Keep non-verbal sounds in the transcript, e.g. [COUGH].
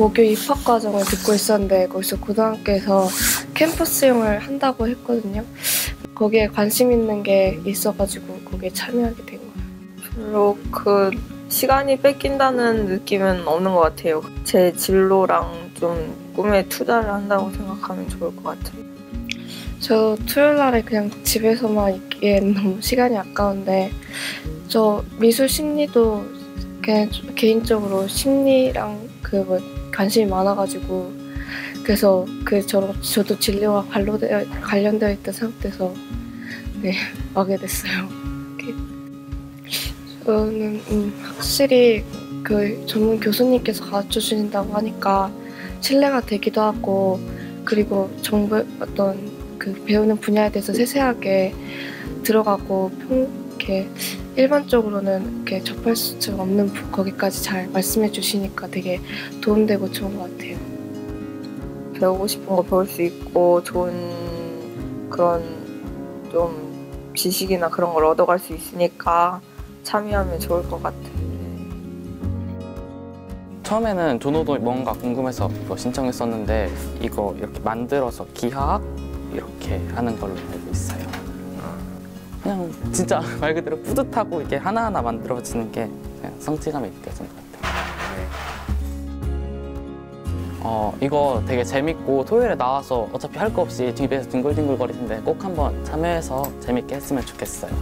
고교 입학 과정을 듣고 있었는데 거기서 고등학교에서 캠퍼스용을 한다고 했거든요. 거기에 관심 있는 게 있어가지고 거기에 참여하게 된 거예요. 별로 그 시간이 뺏긴다는 느낌은 없는 것 같아요. 제 진로랑 좀 꿈에 투자를 한다고 생각하면 좋을 것 같아요. 저 토요일 날에 그냥 집에서만 있기엔 너무 시간이 아까운데 저 미술 심리도 개인적으로 심리랑 그 뭐 관심이 많아가지고 그래서 그 저, 저도 진료와 관련되어, 관련되어 있다 생각돼서 네 하게 됐어요. 이렇게. 저는 음, 확실히 그 전문 교수님께서 가르쳐 주신다고 하니까 신뢰가 되기도 하고 그리고 정보 어떤 그 배우는 분야에 대해서 세세하게 들어가고 평, 이렇게 일반적으로는 이렇게 접할 수 없는 부- 거기까지 잘 말씀해 주시니까 되게 도움되고 좋은 것 같아요. 배우고 싶은 거 배울 수 있고 좋은 그런 좀 지식이나 그런 걸 얻어갈 수 있으니까 참여하면 좋을 것 같아요. 처음에는 조노도 뭔가 궁금해서 이거 신청했었는데 이거 이렇게 만들어서 기하학 이렇게 하는 걸로 알고 있어요. 그냥 진짜 [LAUGHS] 말 그대로 뿌듯하고 이게 하나하나 만들어지는 게 성취감이 느껴지는 것 같아요. 어, 이거 되게 재밌고 토요일에 나와서 어차피 할 거 없이 집에서 뒹굴뒹굴거리는데 꼭 한번 참여해서 재밌게 했으면 좋겠어요.